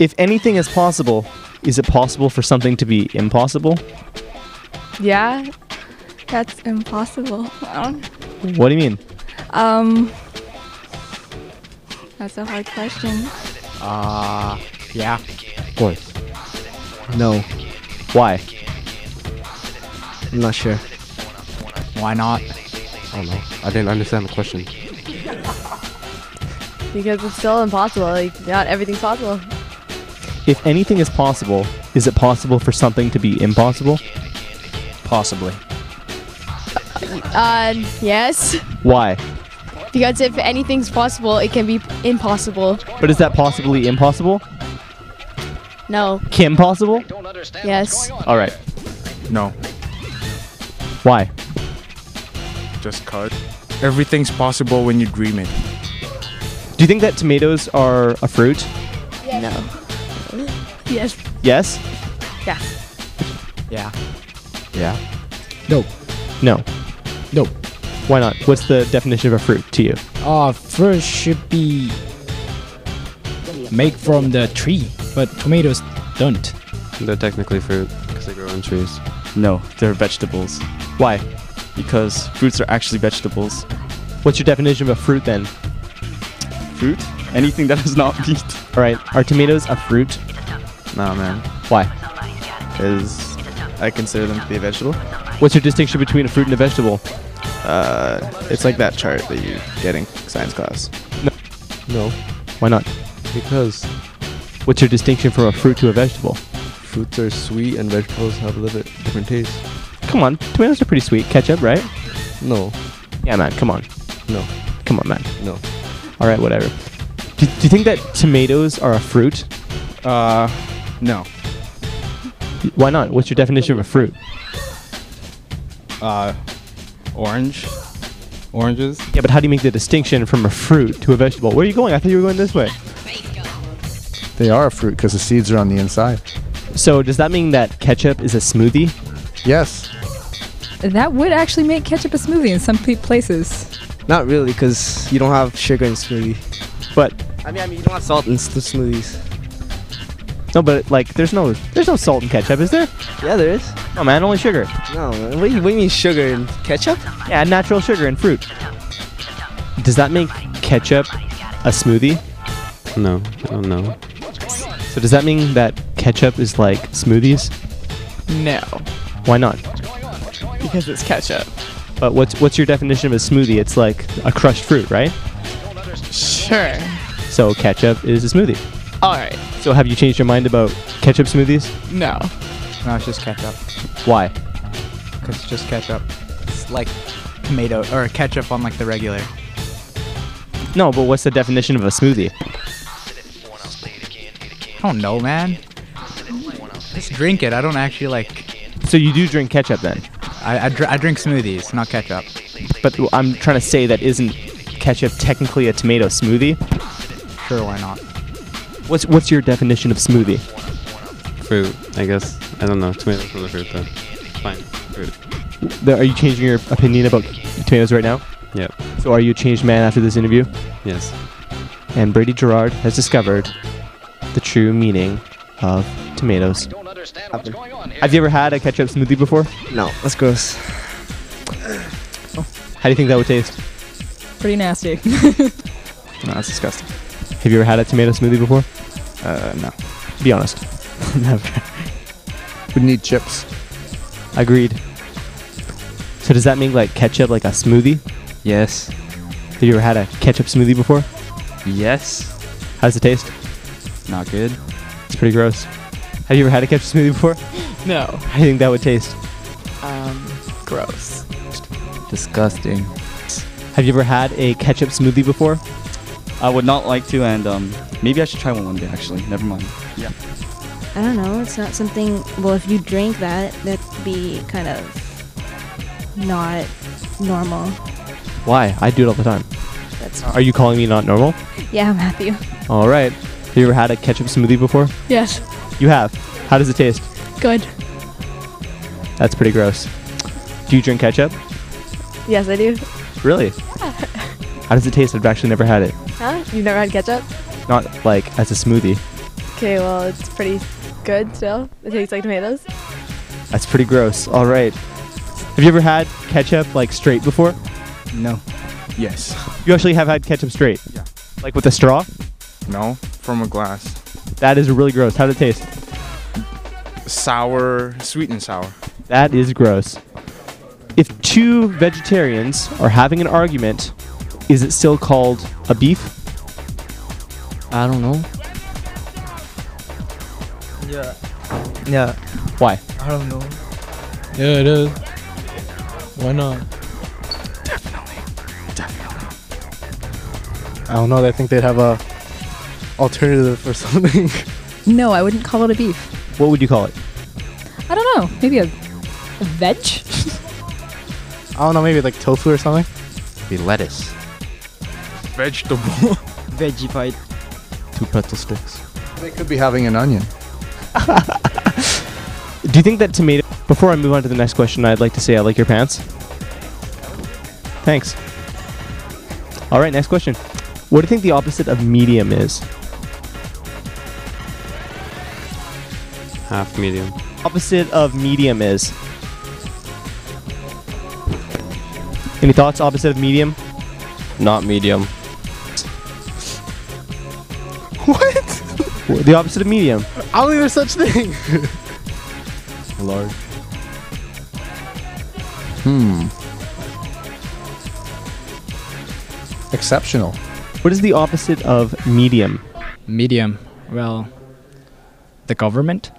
If anything is possible, is it possible for something to be impossible? Yeah, that's impossible. What do you mean? Um, that's a hard question. Uh, yeah. Of course. No, Why? I'm not sure. Why not? I don't know. I didn't understand the question. Because it's still impossible. Like, not everything's possible. If anything is possible, is it possible for something to be impossible? Possibly. Uh, yes. Why? Because if anything's possible, it can be impossible. But is that possibly impossible? No. Kim possible? Yes. All right. No. Why? Just cut. Everything's possible when you dream it. Do you think that tomatoes are a fruit? No. Yes. Yes? Yeah. Yeah. Yeah. No. No. No. Why not? What's the definition of a fruit to you? Uh, fruit should be made from the tree, but tomatoes don't. They're technically fruit because they grow on trees. No, they're vegetables. Why? Because fruits are actually vegetables. What's your definition of a fruit then? Fruit? Anything that is not meat. All right. Are tomatoes a fruit? Nah, man. Why? Because I consider them to be a vegetable. What's your distinction between a fruit and a vegetable? Uh, it's like that chart that you get in science class. No, Why not? because What's your distinction from a fruit to a vegetable? fruits are sweet and vegetables have a little bit different taste. Come on, tomatoes are pretty sweet. Ketchup, right? No, Yeah, man. Come on. no, Come on, man. no. All right, whatever. Do, do you think that tomatoes are a fruit? Uh, no. Why not? What's your definition of a fruit? Uh, orange. Oranges. Yeah, but how do you make the distinction from a fruit to a vegetable? Where are you going? I thought you were going this way. They are a fruit because the seeds are on the inside. So does that mean that ketchup is a smoothie? Yes. That would actually make ketchup a smoothie in some pe- places. Not really, because you don't have sugar in smoothie. But I mean, I mean, you don't have salt in the smoothies. No, but like there's no there's no salt in ketchup, is there? Yeah, there is. No, man, only sugar. No, man. What do you, what do you mean sugar in ketchup? Yeah, natural sugar in fruit. Does that make ketchup a smoothie? No, I don't know. So does that mean that ketchup is like smoothies? No, Why not? because it's ketchup. But what's what's your definition of a smoothie? It's like a crushed fruit, right? Sure. So ketchup is a smoothie. All right. So have you changed your mind about ketchup smoothies? No. No, it's just ketchup. Why? Because it's just ketchup. It's like tomato or ketchup on like the regular. No, but what's the definition of a smoothie? I don't know, man. Just drink it. I don't actually like. So you do drink ketchup then? I I, dr- I drink smoothies, not ketchup. But I'm trying to say that isn't ketchup technically a tomato smoothie? Sure, why not? What's what's your definition of smoothie? Fruit, I guess. I don't know. Tomatoes are the fruit though. Fine, fruit. The- Are you changing your opinion about tomatoes right now? Yep. So are you a changed man after this interview? Yes. And Brady Gerard has discovered the true meaning of tomatoes. Have you ever had a ketchup smoothie before? No, that's gross. How do you think that would taste? Pretty nasty. No, that's disgusting. Have you ever had a tomato smoothie before? Uh, no. Be honest. Never. We need chips. Agreed. So does that mean like ketchup like a smoothie? Yes. Have you ever had a ketchup smoothie before? Yes. How's it taste? Not good. It's pretty gross. Have you ever had a ketchup smoothie before? No. How do you think that would taste? Um, gross. Disgusting. Have you ever had a ketchup smoothie before? I would not like to, and um, maybe I should try one one day. Actually, never mind. Yeah. I don't know. It's not something. Well, if you drink that, that'd be kind of not normal. Why? I do it all the time. That's Are you calling me not normal? yeah, Matthew. All right. Have you ever had a ketchup smoothie before? Yes. You have. How does it taste? Good. That's pretty gross. Do you drink ketchup? Yes, I do. Really? How does it taste? I've actually never had it. Huh? You've never had ketchup? Not like as a smoothie. Okay, well, it's pretty good still. It tastes like tomatoes. That's pretty gross. All right. Have you ever had ketchup like straight before? No. Yes. You actually have had ketchup straight? Yeah. Like with a straw? No. From a glass. That is really gross. How did it taste? Sour, sweet and sour. That is gross. If two vegetarians are having an argument, is it still called a beef? I don't know. Yeah. Yeah. Why? I don't know. Yeah, it is. Why not? Definitely. Definitely. I don't know. I think they'd have a alternative or something. No, I wouldn't call it a beef. What would you call it? I don't know. Maybe a, a veg? I don't know. Maybe like tofu or something. Be lettuce. Vegetable. Veggie fight. Two pretzel sticks. they could be having an onion. Do you think that tomato? Before I move on to the next question, I'd like to say I like your pants. Thanks. All right, next question. What do you think the opposite of medium is? Half medium. Opposite of medium is? Any thoughts? Opposite of medium? Not medium. What? The opposite of medium. I don't think there's such thing. Large. Hmm. Exceptional. What is the opposite of medium? Medium. Well, the government?